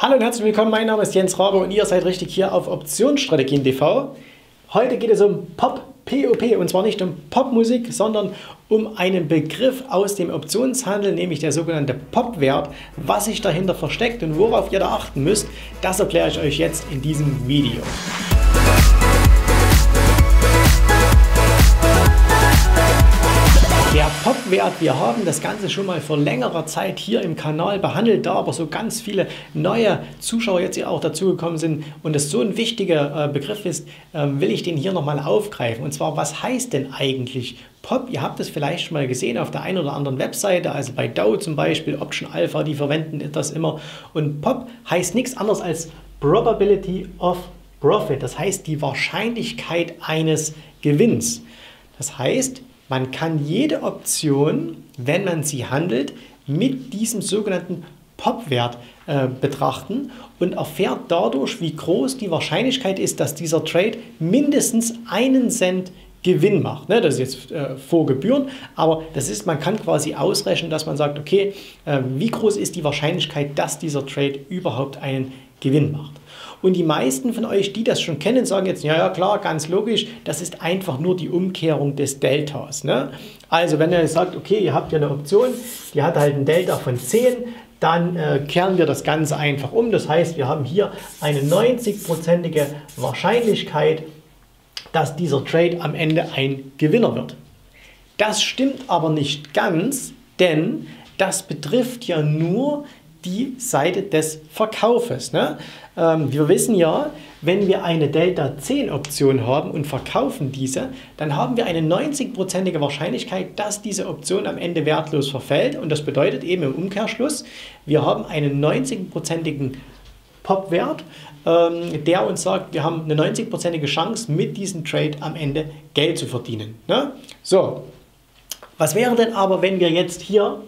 Hallo und herzlich willkommen, mein Name ist Jens Rabe und ihr seid richtig hier auf Optionsstrategien TV. Heute geht es um Pop POP und zwar nicht um Popmusik, sondern um einen Begriff aus dem Optionshandel, nämlich der sogenannte Popwert. Was sich dahinter versteckt und worauf ihr da achten müsst, das erkläre ich euch jetzt in diesem Video. Der Popwert, wir haben das Ganze schon mal vor längerer Zeit hier im Kanal behandelt, da aber so ganz viele neue Zuschauer jetzt hier auch dazugekommen sind und es so ein wichtiger äh, Begriff ist, ähm, will ich den hier nochmal aufgreifen. Und zwar, was heißt denn eigentlich Pop? Ihr habt es vielleicht schon mal gesehen auf der einen oder anderen Webseite, also bei Dow zum Beispiel, Option Alpha, die verwenden das immer. Und Pop heißt nichts anderes als Probability of Profit, das heißt die Wahrscheinlichkeit eines Gewinns. Das heißt, man kann jede Option, wenn man sie handelt, mit diesem sogenannten Pop-Wert äh, betrachten und erfährt dadurch, wie groß die Wahrscheinlichkeit ist, dass dieser Trade mindestens einen Cent Gewinn macht. Ne? Das ist jetzt äh, vor Gebühren, aber das ist, man kann quasi ausrechnen, dass man sagt, okay, äh, wie groß ist die Wahrscheinlichkeit, dass dieser Trade überhaupt einen Gewinn macht. Und die meisten von euch, die das schon kennen, sagen jetzt, ja, ja klar, ganz logisch, das ist einfach nur die Umkehrung des Deltas. Ne? Also wenn ihr sagt, okay, ihr habt ja eine Option, die hat halt ein Delta von 10, dann äh, kehren wir das Ganze einfach um. Das heißt, wir haben hier eine 90-prozentige Wahrscheinlichkeit, dass dieser Trade am Ende ein Gewinner wird. Das stimmt aber nicht ganz, denn das betrifft ja nur die Seite des Verkaufes. Ne? Ähm, wir wissen ja, wenn wir eine Delta 10 Option haben und verkaufen diese, dann haben wir eine 90-prozentige Wahrscheinlichkeit, dass diese Option am Ende wertlos verfällt. Und das bedeutet eben im Umkehrschluss, wir haben einen 90-prozentigen Pop-Wert, ähm, der uns sagt, wir haben eine 90-prozentige Chance, mit diesem Trade am Ende Geld zu verdienen. Ne? So, was wäre denn aber, wenn wir jetzt hier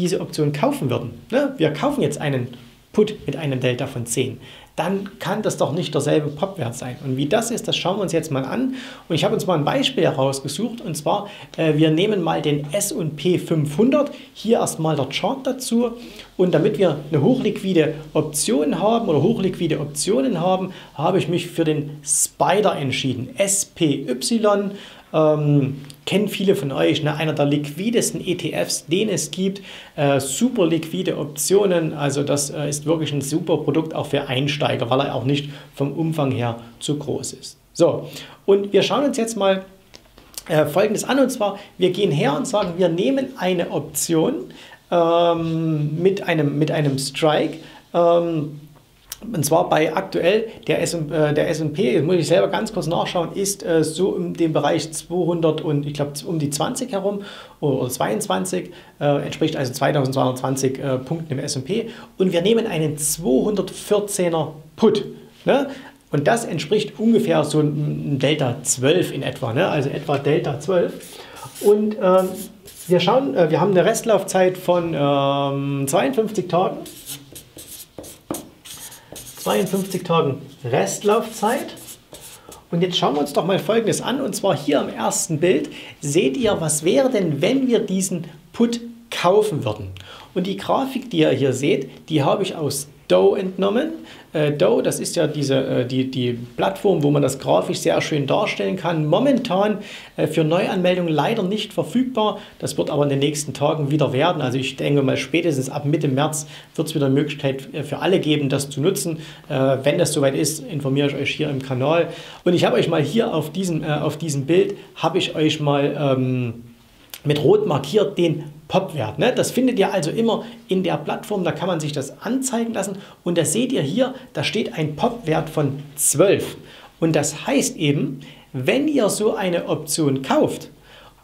diese Option kaufen würden, ne? wir kaufen jetzt einen Put mit einem Delta von 10, dann kann das doch nicht derselbe Popwert sein. Und wie das ist, das schauen wir uns jetzt mal an. Und ich habe uns mal ein Beispiel herausgesucht. Und zwar, äh, wir nehmen mal den S&P 500. Hier erstmal der Chart dazu. Und damit wir eine hochliquide Option haben oder hochliquide Optionen haben, habe ich mich für den Spider entschieden. SPY ähm, kennen viele von euch, ne? einer der liquidesten ETFs, den es gibt. Äh, super liquide Optionen, also das äh, ist wirklich ein super Produkt auch für Einsteiger, weil er auch nicht vom Umfang her zu groß ist. So, und wir schauen uns jetzt mal äh, Folgendes an, und zwar, wir gehen her und sagen, wir nehmen eine Option ähm, mit, einem, mit einem Strike. Ähm, und zwar bei aktuell der, äh, der S&P, muss ich selber ganz kurz nachschauen, ist äh, so in dem Bereich 200 und ich glaube um die 20 herum oder 22, äh, entspricht also 2220 äh, Punkten im S&P und wir nehmen einen 214er Put. Ne? Und das entspricht ungefähr so ein Delta 12 in etwa, ne? also etwa Delta 12. Und ähm, wir schauen, wir haben eine Restlaufzeit von ähm, 52 Tagen. 52 Tagen Restlaufzeit. Und jetzt schauen wir uns doch mal Folgendes an. Und zwar hier im ersten Bild seht ihr, was wäre denn, wenn wir diesen Put kaufen würden. Und die Grafik, die ihr hier seht, die habe ich aus Dow entnommen. Äh, Dow, das ist ja diese, äh, die, die Plattform, wo man das grafisch sehr schön darstellen kann. Momentan äh, für Neuanmeldungen leider nicht verfügbar. Das wird aber in den nächsten Tagen wieder werden. Also ich denke mal spätestens ab Mitte März wird es wieder eine Möglichkeit äh, für alle geben, das zu nutzen. Äh, wenn das soweit ist, informiere ich euch hier im Kanal. Und ich habe euch mal hier auf diesem, äh, auf diesem Bild, habe ich euch mal... Ähm, mit rot markiert den Popwert. Ne? Das findet ihr also immer in der Plattform, da kann man sich das anzeigen lassen. Und da seht ihr hier, da steht ein Popwert von 12. Und das heißt eben, wenn ihr so eine Option kauft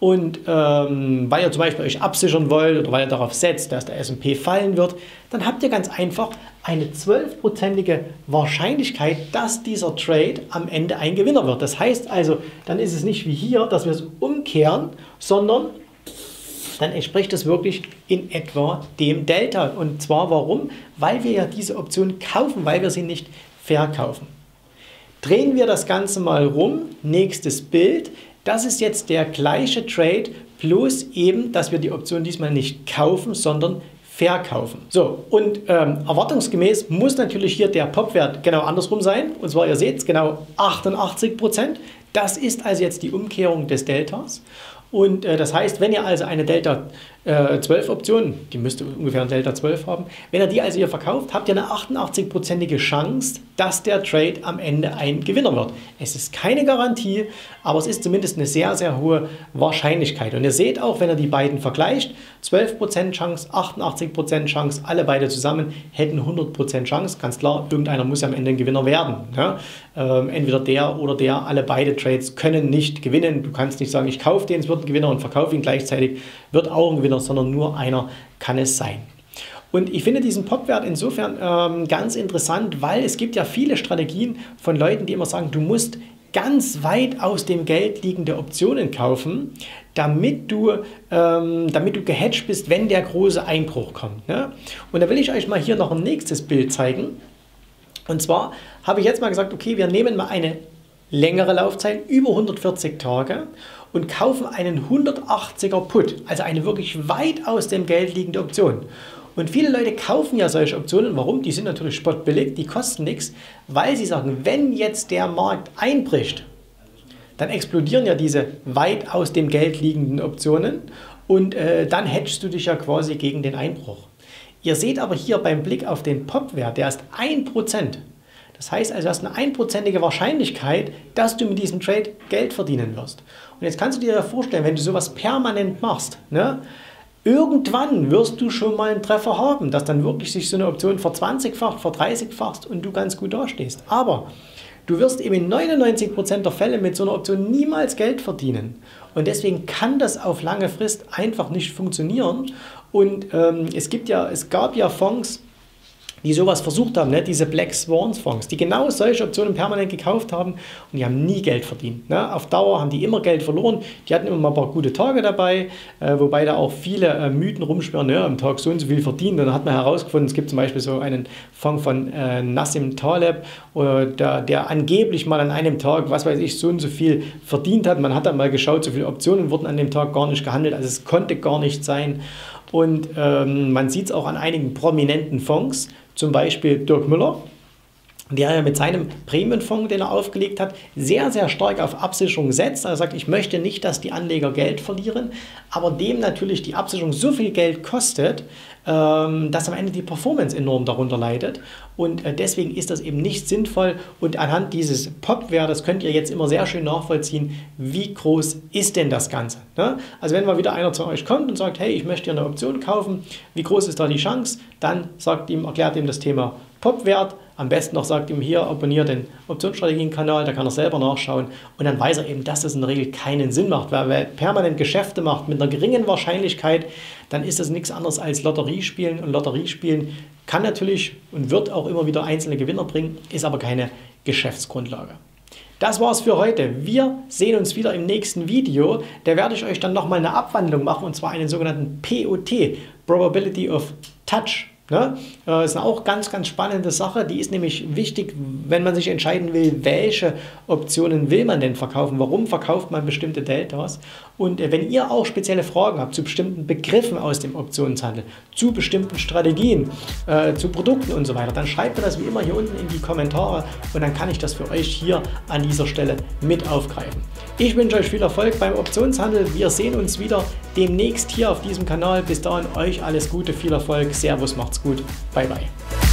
und ähm, weil ihr zum Beispiel euch absichern wollt oder weil ihr darauf setzt, dass der S&P fallen wird, dann habt ihr ganz einfach eine 12-prozentige Wahrscheinlichkeit, dass dieser Trade am Ende ein Gewinner wird. Das heißt also, dann ist es nicht wie hier, dass wir es umkehren, sondern dann entspricht es wirklich in etwa dem Delta. Und zwar warum? Weil wir ja diese Option kaufen, weil wir sie nicht verkaufen. Drehen wir das Ganze mal rum, nächstes Bild. Das ist jetzt der gleiche Trade, plus eben, dass wir die Option diesmal nicht kaufen, sondern verkaufen. So, und ähm, erwartungsgemäß muss natürlich hier der Popwert genau andersrum sein. Und zwar, ihr seht es, genau 88 Prozent. Das ist also jetzt die Umkehrung des Deltas. Und äh, das heißt, wenn ihr also eine Delta äh, 12 Option, die müsste ungefähr ein Delta 12 haben, wenn ihr die also hier verkauft, habt ihr eine 88-prozentige Chance, dass der Trade am Ende ein Gewinner wird. Es ist keine Garantie, aber es ist zumindest eine sehr, sehr hohe Wahrscheinlichkeit. Und ihr seht auch, wenn ihr die beiden vergleicht, 12% Chance, 88% Chance, alle beide zusammen hätten 100% Chance. Ganz klar, irgendeiner muss am Ende ein Gewinner werden. Ja? Ähm, entweder der oder der, alle beide Trades können nicht gewinnen. Du kannst nicht sagen, ich kaufe den, es wird ein Gewinner und verkaufe ihn gleichzeitig, wird auch ein Gewinner, sondern nur einer kann es sein. Und ich finde diesen Popwert insofern ähm, ganz interessant, weil es gibt ja viele Strategien von Leuten, die immer sagen, du musst ganz weit aus dem Geld liegende Optionen kaufen, damit du, ähm, damit du gehatcht bist, wenn der große Einbruch kommt. Ne? Und da will ich euch mal hier noch ein nächstes Bild zeigen. Und zwar habe ich jetzt mal gesagt, okay, wir nehmen mal eine längere Laufzeit, über 140 Tage und kaufen einen 180er Put, also eine wirklich weit aus dem Geld liegende Option. Und viele Leute kaufen ja solche Optionen. Warum? Die sind natürlich spottbillig, die kosten nichts, weil sie sagen, wenn jetzt der Markt einbricht, dann explodieren ja diese weit aus dem Geld liegenden Optionen und äh, dann hedgst du dich ja quasi gegen den Einbruch. Ihr seht aber hier beim Blick auf den Pop-Wert, der ist 1%. Das heißt also, du hast eine einprozentige Wahrscheinlichkeit, dass du mit diesem Trade Geld verdienen wirst. Und jetzt kannst du dir vorstellen, wenn du sowas permanent machst, ne, irgendwann wirst du schon mal einen Treffer haben, dass dann wirklich sich so eine Option ver-20-facht, ver-30-facht und du ganz gut dastehst. Aber du wirst eben in 99% der Fälle mit so einer Option niemals Geld verdienen. Und deswegen kann das auf lange Frist einfach nicht funktionieren. Und ähm, es, gibt ja, es gab ja Fonds, die sowas versucht haben, ne? diese Black Swans Fonds, die genau solche Optionen permanent gekauft haben und die haben nie Geld verdient. Ne? Auf Dauer haben die immer Geld verloren. Die hatten immer mal ein paar gute Tage dabei, äh, wobei da auch viele äh, Mythen rumschwirren, ne? am Tag so und so viel verdient. Dann hat man herausgefunden, es gibt zum Beispiel so einen Fonds von äh, Nassim Taleb, äh, der, der angeblich mal an einem Tag, was weiß ich, so und so viel verdient hat. Man hat dann mal geschaut, so viele Optionen wurden an dem Tag gar nicht gehandelt. Also es konnte gar nicht sein. Und ähm, man sieht es auch an einigen prominenten Fonds, zum Beispiel Dirk Müller, der ja mit seinem Prämienfonds, den er aufgelegt hat, sehr, sehr stark auf Absicherung setzt. Er sagt, ich möchte nicht, dass die Anleger Geld verlieren, aber dem natürlich die Absicherung so viel Geld kostet, ähm, dass am Ende die Performance enorm darunter leidet. Und äh, deswegen ist das eben nicht sinnvoll. Und anhand dieses Pop-Wertes könnt ihr jetzt immer sehr schön nachvollziehen, wie groß ist denn das Ganze. Ne? Also wenn mal wieder einer zu euch kommt und sagt, hey, ich möchte hier eine Option kaufen, wie groß ist da die Chance? Dann sagt ihm, erklärt ihm das Thema Pop-Wert. Am besten noch sagt ihm hier, abonniert den Optionsstrategien-Kanal, da kann er selber nachschauen und dann weiß er eben, dass das in der Regel keinen Sinn macht, weil er permanent Geschäfte macht mit einer geringen Wahrscheinlichkeit, dann ist das nichts anderes als Lotteriespielen und Lotteriespielen kann natürlich und wird auch immer wieder einzelne Gewinner bringen, ist aber keine Geschäftsgrundlage. Das war's für heute. Wir sehen uns wieder im nächsten Video. Da werde ich euch dann nochmal eine Abwandlung machen und zwar einen sogenannten POT, Probability of Touch Ne? Das ist eine auch ganz, ganz spannende Sache. Die ist nämlich wichtig, wenn man sich entscheiden will, welche Optionen will man denn verkaufen, warum verkauft man bestimmte Deltas. Und äh, wenn ihr auch spezielle Fragen habt zu bestimmten Begriffen aus dem Optionshandel, zu bestimmten Strategien, äh, zu Produkten und so weiter, dann schreibt mir das wie immer hier unten in die Kommentare und dann kann ich das für euch hier an dieser Stelle mit aufgreifen. Ich wünsche euch viel Erfolg beim Optionshandel. Wir sehen uns wieder demnächst hier auf diesem Kanal. Bis dahin euch alles Gute, viel Erfolg. Servus, macht's gut. Bye, bye.